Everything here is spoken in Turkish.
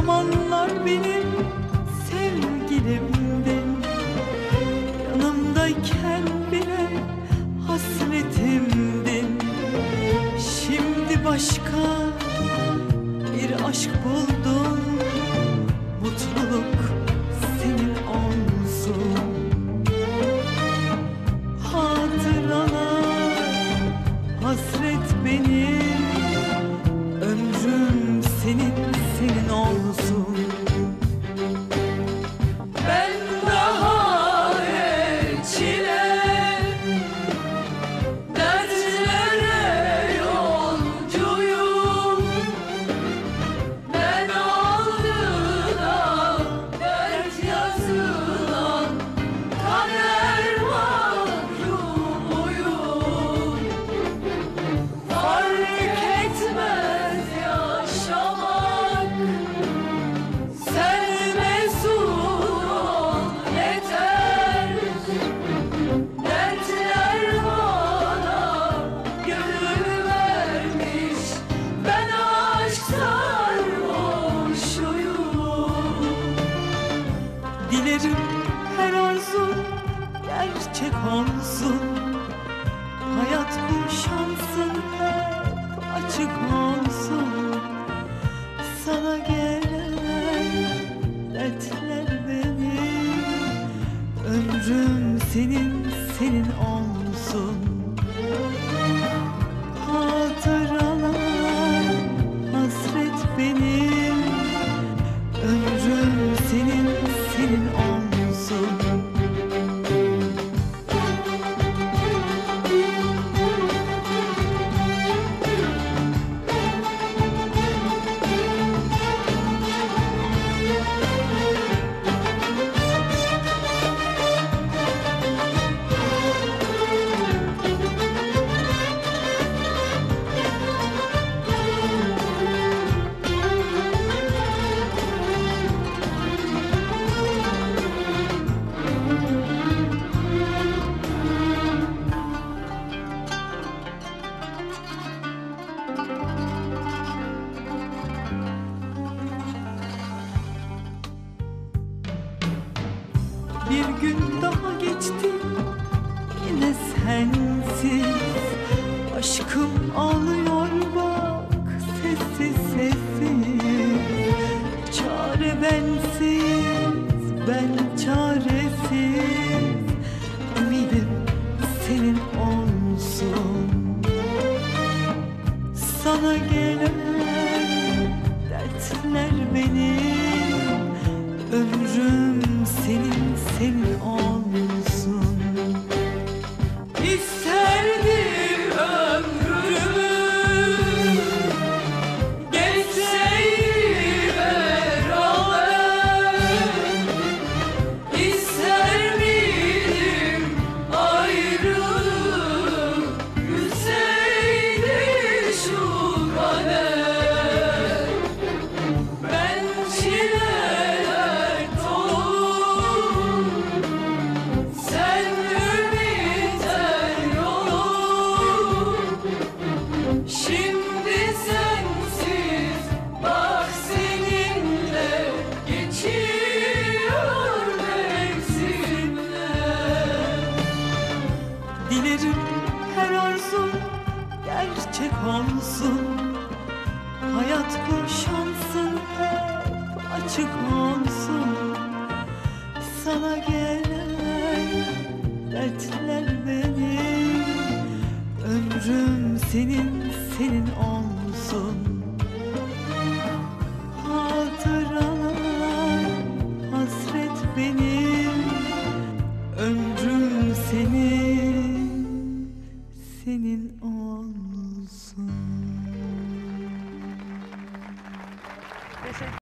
zamanlar benim sevgilimdin Yanımdayken bile hasretimdin Şimdi başka Dilerim her arzu gerçek olsun. Hayat bu şansın hep açık olsun olsun Bir gün daha geçti yine sensiz. Aşkım ağlıyor bak sessiz sessiz. Çare bensiz ben çaresiz. Ümidim senin olsun. Sana gelen dertler olsun Hayat bu şansın açık olsun Sana gelen dertler benim Ömrüm senin senin olsun. Hatıralar hasret benim Ömrüm senin senin olsun